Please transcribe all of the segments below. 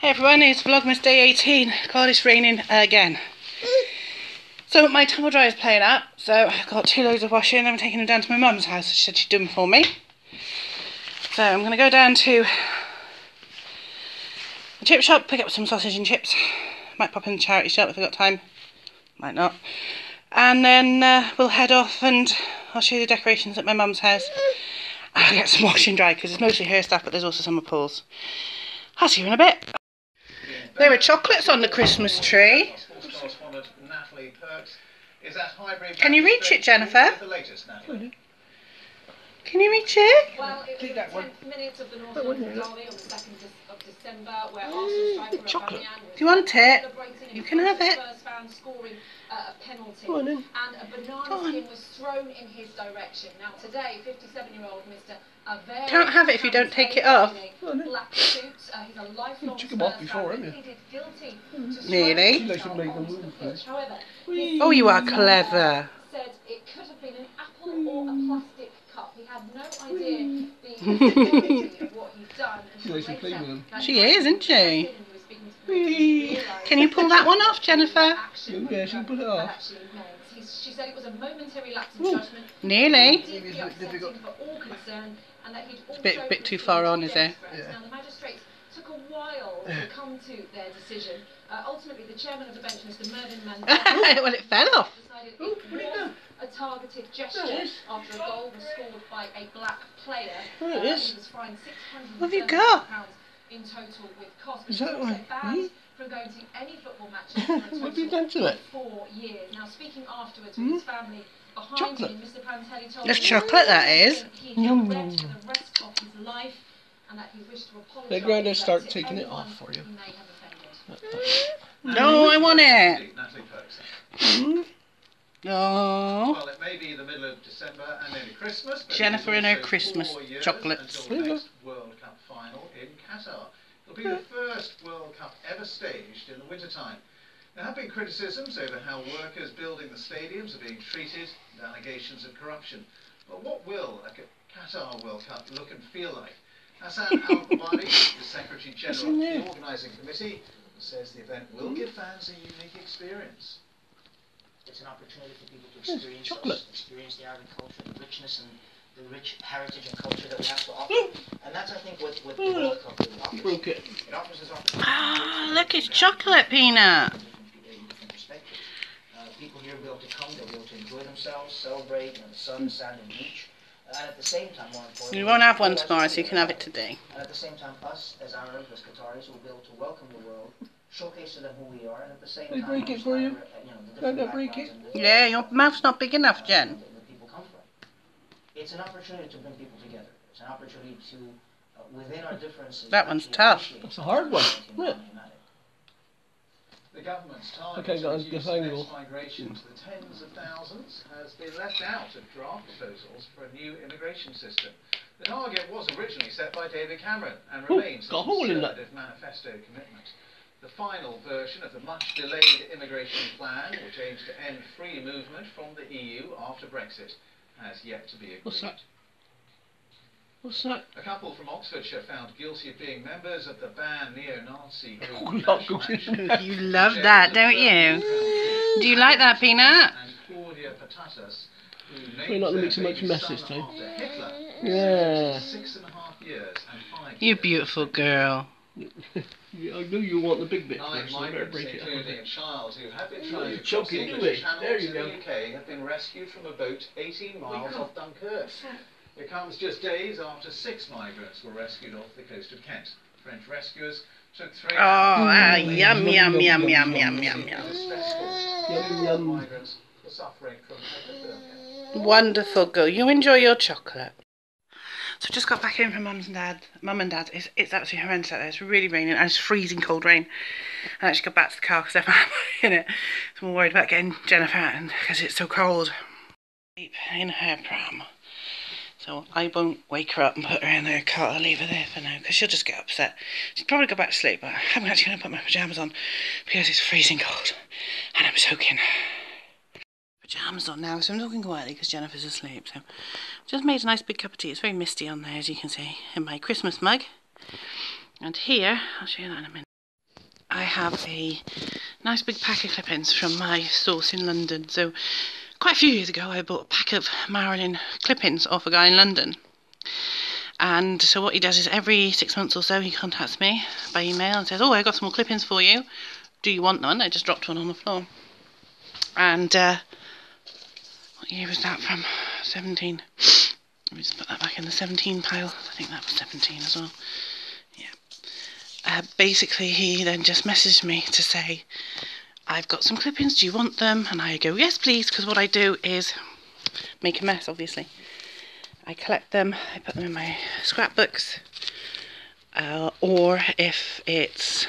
Hey everyone, it's Vlogmas Day 18. God, it's raining again. So my tumble dryer is playing up, so I've got two loads of washing. And I'm taking them down to my mum's house. She said she'd do them for me. So I'm going to go down to the chip shop, pick up some sausage and chips. Might pop in the charity shop if I've got time. Might not. And then uh, we'll head off and I'll show you the decorations at my mum's house. I'll get some washing dry because it's mostly her stuff, but there's also some of Paul's. I'll see you in a bit. There are chocolates on the Christmas tree. Can you reach it, Jennifer? Can you reach it? Well, it was the 10th minute of the North London Derby on the 2nd of December where Arsenal striker Chocolate. Aubameyang Do you want it? You can have it. Spurs fans scoring uh, a penalty. On. And a banana skin was thrown in his direction. Now today, 57-year-old Mr. Avera Can't have it if you don't take it off. in Black suit. Uh, he's a lifelong took him off before, haven't you? Guilty to Nearly. throwing She likes to himself make them onto move the pitch. However, Oh, you are clever. said it could have been an apple or a plastic cup. He had no idea the of what he'd done. She likes to play with them. She is, isn't she? Can you pull that one off, Jennifer? Yeah, she can put it off. She said it was a momentary lapse in judgment. Nearly. Deeply upsetting for all concerned, and that he'd also bit- bit too far on, is it? death threats. Now, the magistrates took a while to come to their decision. Uh, ultimately, the chairman of the bench, Mr. Mervyn Mandel, well, it fell off. decided Oh, it what is was a targeted gesture There after a goal was scored by a black player. There it Uh, is. He was fined £600 What have you got? In total with costs. Is but that he right? banned Hmm? from going to any football matches for a What have you total done to it? of four years. Now, speaking afterwards Hmm? with his family behind Chocolate. him, Mr. Pantelli told There's me chocolate, that is. He Yum, regret yum, for yum. the rest of his life and that he wished to apologise. They'd rather start to taking it off for you. he may have offended. No, I want it. Hmm? Oh. Well, it may be the middle of December and nearly Christmas. But Jennifer and her Christmas chocolates. Until the next World Cup final in Qatar. It'll be the first World Cup ever staged in the wintertime. There have been criticisms over how workers building the stadiums are being treated and allegations of corruption. But what will a Qatar World Cup look and feel like? Hassan Al Kubari, the Secretary General of the organising committee, says the event will give fans a unique experience. It's an opportunity for people to experience chocolate. us, experience the Arabic culture, the richness and the rich heritage and culture that we have to offer. And that's, I think, what, what the World Cup really offers. Broke it. It offers us opportunity. Ah, look, it's chocolate, Peanut. Different, different perspectives. Uh, people here will be able to come, they'll be able to enjoy themselves, celebrate in the sun, sand, and beach. Uh, and at the same time, more importantly, You won't have one tomorrow, so you can have it today. And at the same time, us as Arabs, as Qataris, will be able to welcome the world, showcase to them who we are, and at the same They time, break it for you? understand where, you know, the they break it? Yeah, your mouth's not big enough, Jen. that the people come from. It's an opportunity to bring people together. It's an opportunity to, uh, within our differences. That one's tough. appreciate That's a hard one, humanity isn't it? and humanity. The government's target Okay, to guys, reduce mass migration to the tens of thousands has been left out of draft proposals for a new immigration system. The target was originally set by David Cameron and remains a got a hole in conservative manifesto commitment. The final version of the much-delayed immigration plan, which aims to end free movement from the EU after Brexit, has yet to be agreed. What's that? What's that? A couple from Oxfordshire found guilty of being members of the banned neo-Nazi group Oh, National look, You love that, don't you? Do you like that, Peanut? And Claudia Patatas, who not to their make so much baby mess this time. after Hitler, Yeah. Six and a half years and five You years. beautiful girl. Yeah, I knew you want the big bit Nine first, so I better migrants, break it including up. a child who had been trying to cross choking, the English we? Channel There to you the. UK have been rescued from a boat 18 miles off Dunkirk. It comes just days after six migrants were rescued off the coast of Kent. French rescuers took three Oh, ah, hours. yum, yum, yum, yum, yum, yum, yum. Yum, yum. Migrants were suffering from. Wonderful girl. You enjoy your chocolate. So just got back in from mum's and dad. Mum and dad. It's, it's absolutely horrendous out there. It's really raining and it's freezing cold rain. I actually got back to the car because they're in it. So I'm worried about getting Jennifer out because it's so cold. In her pram. So I won't wake her up and put her in her cot. I'll leave her there for now because she'll just get upset. She'll probably go back to sleep, but I'm actually going to put my pyjamas on because it's freezing cold and I'm soaking pyjamas on now, so I'm talking quietly because Jennifer's asleep. So just made a nice big cup of tea. It's very misty on there, as you can see, in my Christmas mug. And here, I'll show you that in a minute. I have a nice big pack of clip-ins from my source in London. So quite a few years ago I bought a pack of Marilyn clip-ins off a guy in London. And so what he does is every six months or so he contacts me by email and says, oh, I've got some more clip-ins for you. Do you want one? I just dropped one on the floor. And uh, what year was that from? 17. Let me just put that back in the 17 pile. I think that was 17 as well. Yeah. Uh, basically, he then just messaged me to say, I've got some clippings, do you want them? And I go, yes, please, because what I do is make a mess, obviously. I collect them, I put them in my scrapbooks, uh, or if it's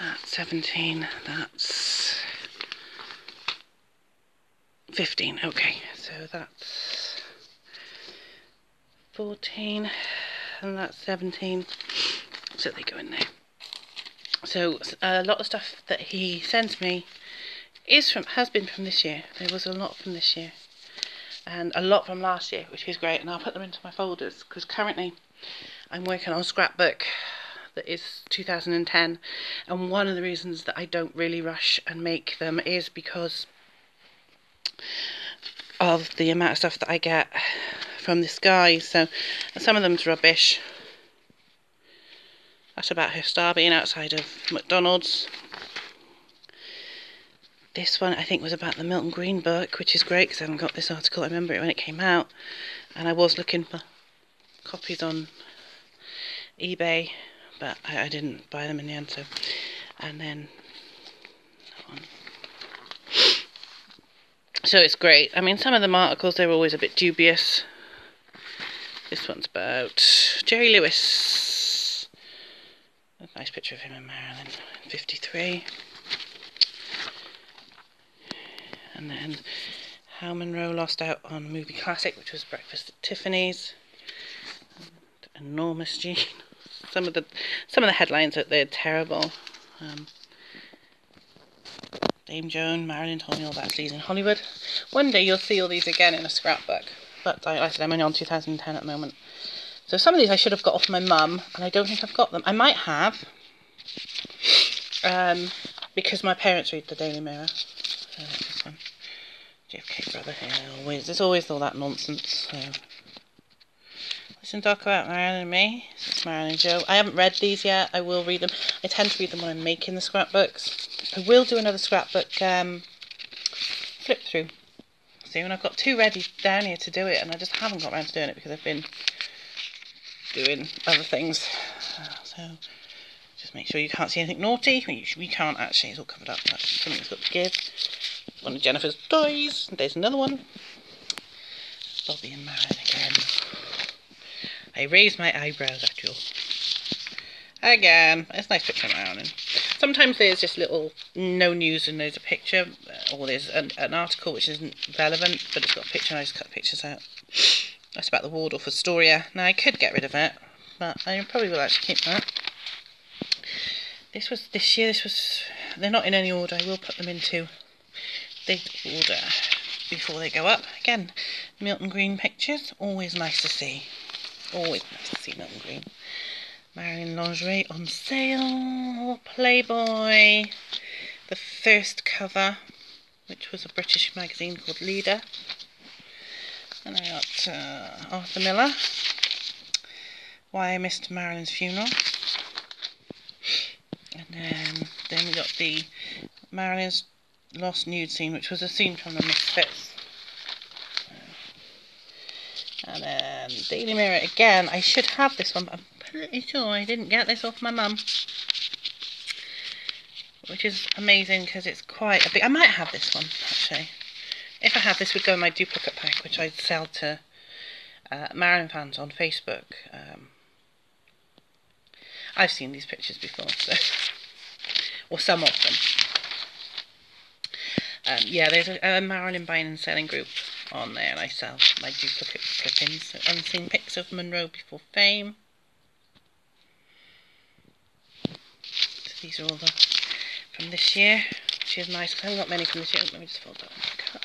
that's 17, that's 15, okay, so that's 14, and that's 17, so they go in there. So a lot of stuff that he sends me is from has been from this year. There was a lot from this year, and a lot from last year, which is great. And I'll put them into my folders because currently I'm working on a scrapbook that is 2010, and one of the reasons that I don't really rush and make them is because of the amount of stuff that I get from this guy. So some of them's rubbish that's about her star being outside of McDonald's. This one I think was about the Milton Greene book, which is great because I haven't got this article. I remember it when it came out, and I was looking for copies on eBay, but I, I didn't buy them in the end. So, and then so it's great. I mean, some of the articles they're always a bit dubious. This one's about Jerry Lewis a nice picture of him in Marilyn 53. And then how Monroe lost out on movie classic, which was Breakfast at Tiffany's. And enormous Gene. Some of the some of the headlines are they're terrible. Um, Dame Joan, Marilyn all about Sleaze in Hollywood. One day you'll see all these again in a scrapbook. But like I said, I'm only on 2010 at the moment. So some of these I should have got off my mum, and I don't think I've got them. I might have, um, because my parents read the Daily Mirror. So this one, JFK brother here. Always, there's always all that nonsense. So. Listen, talk about Marilyn and me. Is Marilyn and Joe. I haven't read these yet. I will read them. I tend to read them when I'm making the scrapbooks. I will do another scrapbook um, flip through soon. I've got two ready down here to do it, and I just haven't got around to doing it because I've been doing other things. So just make sure you can't see anything naughty. We, can't actually, it's all covered up. That's something's got to give. One of Jennifer's toys. There's another one. Bobby and Marilyn again. I raised my eyebrows at you. Again, it's nice picture of Marilyn. Sometimes there's just little no news and there's a picture, uh, or there's an, an article which isn't relevant, but it's got a picture and I just cut pictures out. That's about the Waldorf Astoria. Now, I could get rid of it, but I probably will actually keep that. This was this year, this was, they're not in any order. I will put them into the order before they go up. Again, Milton Greene pictures, always nice to see. Always nice to see Milton Greene. Marilyn Lingerie on sale. Playboy. The first cover, which was a British magazine called Leader. And I got uh, Arthur Miller, Why I Missed Marilyn's Funeral. And then, then we got the Marilyn's Lost Nude scene, which was a scene from the Misfits. And then Daily Mirror again. I should have this one, but I'm pretty sure I didn't get this off my mum. Which is amazing because it's quite a big... I might have this one, actually. If I had this would go in my duplicate pack, which I'd sell to uh, Marilyn fans on Facebook. Um, I've seen these pictures before, so or some of them. Um, yeah, there's a, a, Marilyn buying and selling group on there, and I sell my duplicate clippings, unseen pics of Monroe before fame. These are all the from this year. She is nice. I haven't got many from this year. Let me just fold that back up.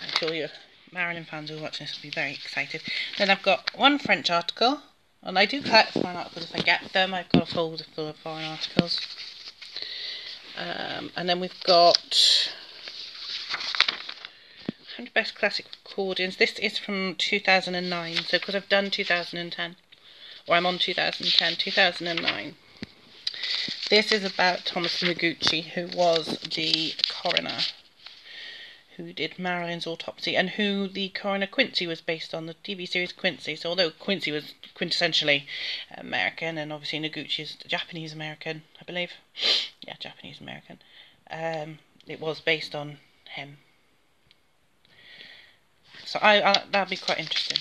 I'm sure your Marilyn fans who are watching this will be very excited. Then I've got one French article, And I do collect foreign articles if I get them. I've got a folder full of foreign articles. Um, and then we've got 100 Best Classic Recordings. This is from 2009, so because I've done 2010, or I'm on 2010, 2009. This is about Thomas Noguchi, who was the coroner who did Marilyn's autopsy and who the coroner Quincy was based on, the TV series Quincy. So although Quincy was quintessentially American and obviously Noguchi is Japanese American, I believe. Yeah, Japanese American. Um, it was based on him. So I, I that'd be quite interesting.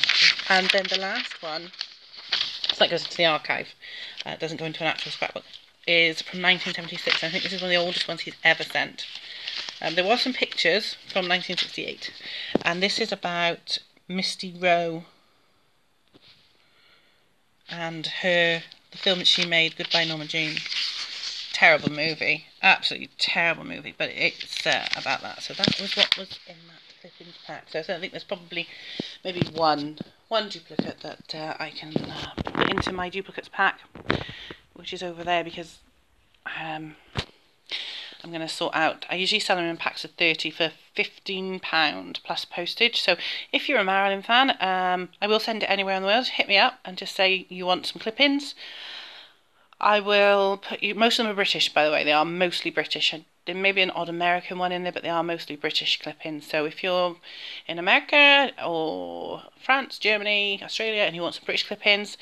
And then the last one, so that goes into the archive. Uh, it doesn't go into an actual scrapbook. Is from 1976. I think this is one of the oldest ones he's ever sent. Um, there were some pictures from 1968, and this is about Misty Rowe and her the film that she made, Goodbye Norma Jean. Terrible movie, absolutely terrible movie, but it's uh, about that. So that was what was in that clippings pack. So, so I think there's probably maybe one one duplicate that uh, I can uh, put into my duplicates pack, which is over there because um, I'm going to sort out. I usually sell them in packs of 30 for £15 plus postage. So if you're a Marilyn fan, um, I will send it anywhere in the world. Hit me up and just say you want some clip-ins. I will put you, most of them are British by the way, they are mostly British. There may be an odd American one in there, but they are mostly British clip-ins. So if you're in America or France, Germany, Australia, and you want some British clip-ins,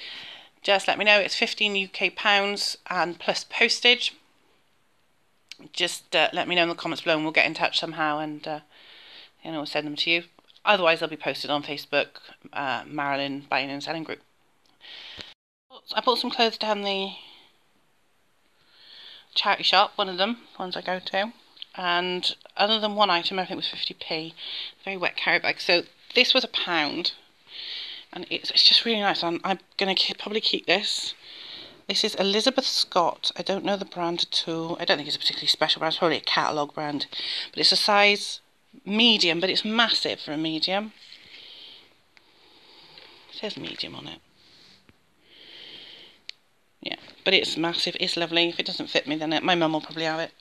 just let me know. It's 15 UK pounds and plus postage just uh, let me know in the comments below and we'll get in touch somehow and uh, you know, we'll send them to you. Otherwise, they'll be posted on Facebook, uh, Marilyn Buying and Selling Group. I bought some clothes down the charity shop, one of them, ones I go to. And other than one item, I think was 50p. Very wet carry bag. So this was a pound. And it's, it's just really nice. I'm, I'm going to probably keep this this is Elizabeth Scott. I don't know the brand at all. I don't think it's a particularly special brand. It's probably a catalogue brand. But it's a size medium, but it's massive for a medium. It says medium on it. Yeah, but it's massive. It's lovely. If it doesn't fit me, then it, my mum will probably have it.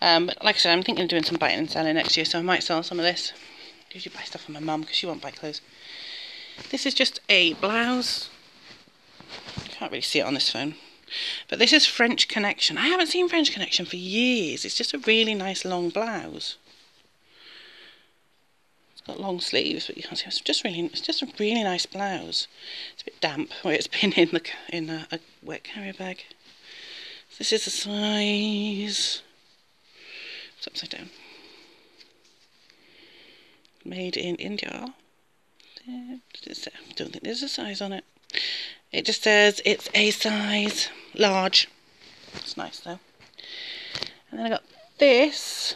Um, but like I said, I'm thinking of doing some buying and selling next year, so I might sell some of this. Usually buy stuff for my mum because she won't buy clothes. This is just a blouse can't really see it on this phone. But this is French Connection. I haven't seen French Connection for years. It's just a really nice long blouse. It's got long sleeves, but you can't see. It's just really, it's just a really nice blouse. It's a bit damp where it's been in the in a, a wet carrier bag. This is a size. It's upside down. Made in India. I don't think there's a size on it. It just says it's a size large. It's nice though. And then I got this.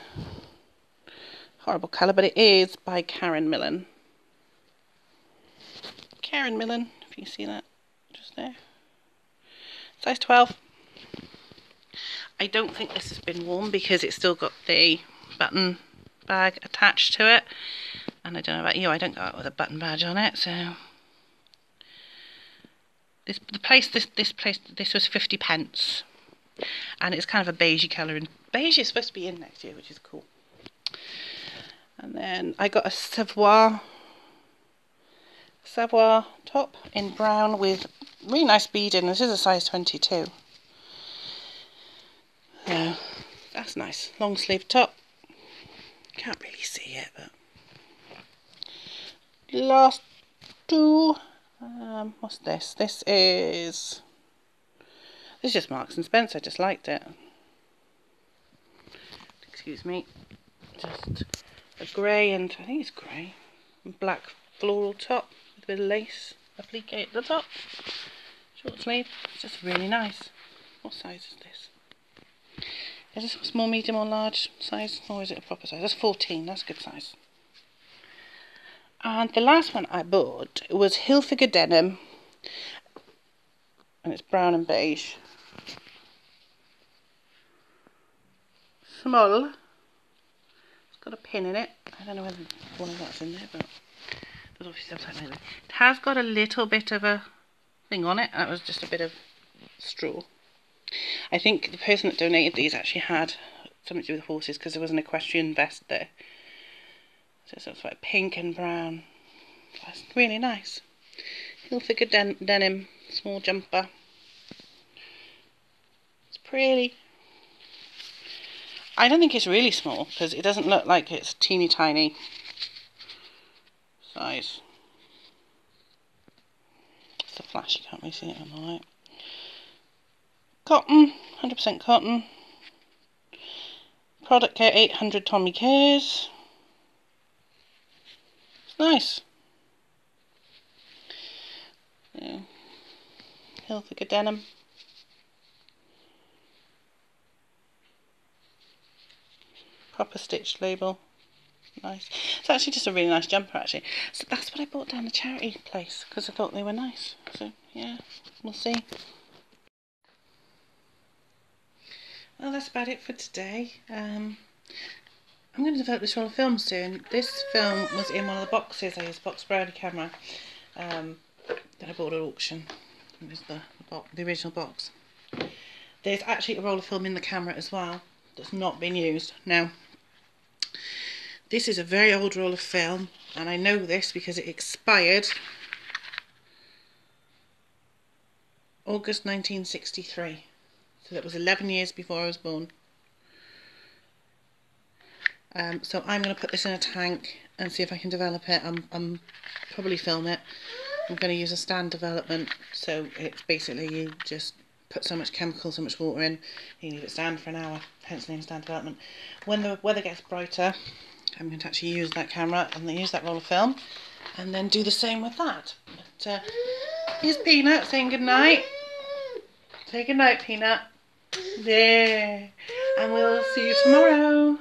Horrible colour, but it is by Karen Millen. Karen Millen, if you see that just there. Size 12. I don't think this has been worn because it's still got the button bag attached to it. And I don't know about you, I don't go out with a button badge on it, so this the place this this place this was 50 pence, and it's kind of a beigey colour. And beige is supposed to be in next year, which is cool. And then I got a Savoir Savoir top in brown with really nice beading. This is a size 22. So that's nice. Long sleeve top. Can't really see it, but last two um, what's this? This is this is just Marks and Spencer. I just liked it. Excuse me. Just a grey and I think it's grey, black floral top with a bit of lace applique at the top. Short sleeve. It's just really nice. What size is this? Is this a small, medium, or large size, or is it a proper size? That's 14. That's a good size. And the last one I bought was Hilfiger Denim. And it's brown and beige. Small. It's got a pin in it. I don't know whether one of that's in there, but there's obviously something like that. It has got a little bit of a thing on it. That was just a bit of straw. I think the person that donated these actually had something to do with horses because there was an equestrian vest there. So it's sort of like pink and brown. That's really nice. Hilfiger den denim, small jumper. It's pretty. I don't think it's really small because it doesn't look like it's teeny tiny size. It's the flash, you can't really see it on the light. Cotton, 100% cotton. Product Care 800 Tommy Cares. Nice. Yeah. Hilfiger denim. Proper stitched label. Nice. It's actually just a really nice jumper actually. So that's what I bought down the charity place because I thought they were nice. So yeah, we'll see. Well, that's about it for today. Um, I'm going to develop this roll of film soon. This film was in one of the boxes. I used Box Brownie camera um, that I bought at auction. It was the, the, the original box. There's actually a roll of film in the camera as well that's not been used. Now, this is a very old roll of film and I know this because it expired August 1963. So that was 11 years before I was born. Um, so I'm going to put this in a tank and see if I can develop it. I'm, I'm probably film it. I'm going to use a stand development. So it's basically you just put so much chemical, so much water in, you leave it stand for an hour, hence the name stand development. When the weather gets brighter, I'm going to actually use that camera and then use that roll of film and then do the same with that. But uh, here's Peanut saying good night. Say good night, Peanut. There. And we'll see you tomorrow.